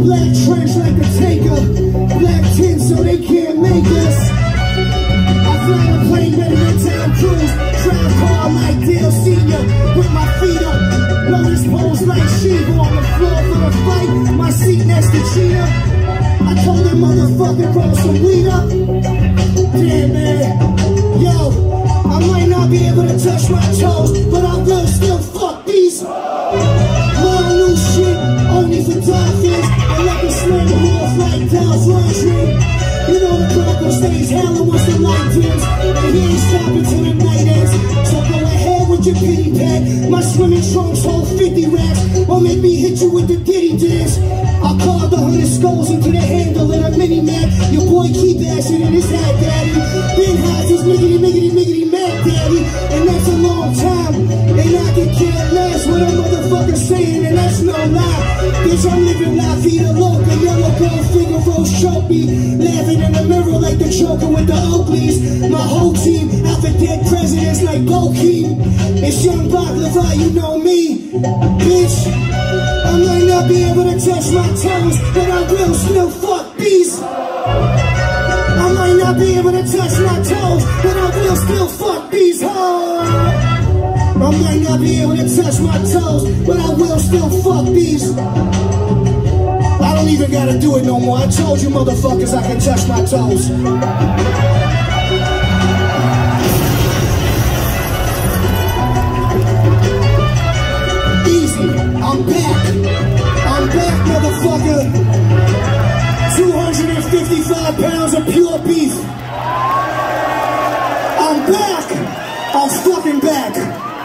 Black trench like a tanker. Black tin so they can't make us. I fly a plane better than Tom Cruise. Drive car like Dale Senior with my feet up. Lotus pose like Shiva on the floor for the fight. My seat next to Cheetah. I told that motherfucker roll some weed up. Damn man, yo, I might not be able to touch my toes, but I will still fuck these. Your. My swimming trunks hold 50 racks, or make me hit you with the ditty dance. I'll carve the hundred skulls into the handle of a mini map. Your boy keep asking in his hat, daddy. Been high since miggity, miggity, miggity, mac, daddy. And that's a long time. And I can care less what a motherfucker saying, and that's no lie. Bitch, I'm living la vida loca, yellow gold Figaro trophy. Laughing in the mirror like the Joker with the Oakleys. My whole team, out for dead presidents like Bokeem. It's Young Baklava, you know me. Bitch, I might not be able to touch my toes, but I will still fuck bees. I might not be able to touch my toes, but I will still fuck these hoes. I might not be able to touch my toes, but I will still fuck these. Don't even gotta do it no more. I told you motherfuckers I can touch my toes. Easy, I'm back. I'm back, motherfucker. 255 pounds of pure beef. I'm back. I'm fucking back.